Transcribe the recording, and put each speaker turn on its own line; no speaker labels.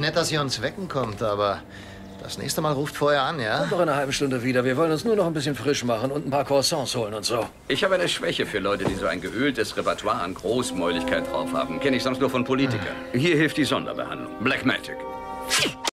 Nett, dass ihr uns wecken kommt, aber das nächste Mal ruft vorher an, ja?
Kommt doch in einer halben Stunde wieder. Wir wollen uns nur noch ein bisschen frisch machen und ein paar Croissants holen und so.
Ich habe eine Schwäche für Leute, die so ein geöltes Repertoire an Großmäuligkeit drauf haben. Kenne ich sonst nur von Politikern. Hm. Hier hilft die Sonderbehandlung. Blackmatic.